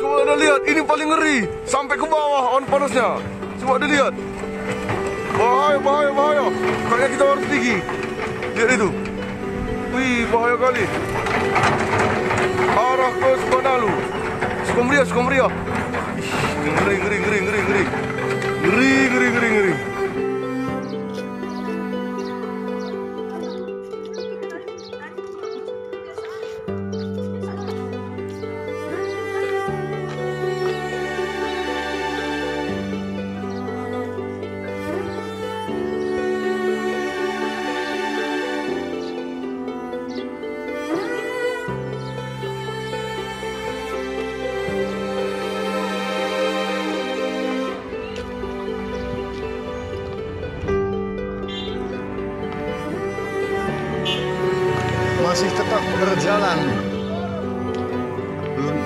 Coba anda lihat, ini paling ngeri. Sampai ke bawah awan panasnya. Coba anda lihat. Bahaya, bahaya, bahaya. Kayaknya kita harus tinggi. Lihat itu. Wih, bahaya kali. Arah ke Sukanalu. Ih, ngeri, ngeri, ngeri, ngeri, ngeri. Ngeri, masih tetap berjalan. Belum